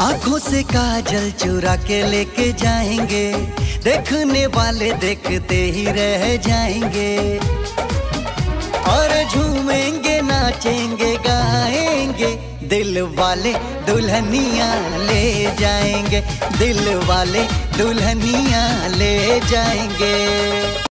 आँखों से काजल चुरा के लेके जाएँगे। देखने वाले देखते ही रह जाएँगे। और झूमेंगे, नाचेंगे, गाएँगे। दिल वाले दुल्हनिया ले जाएँगे। दिल वाले दुल्हनिया ले जाएँगे।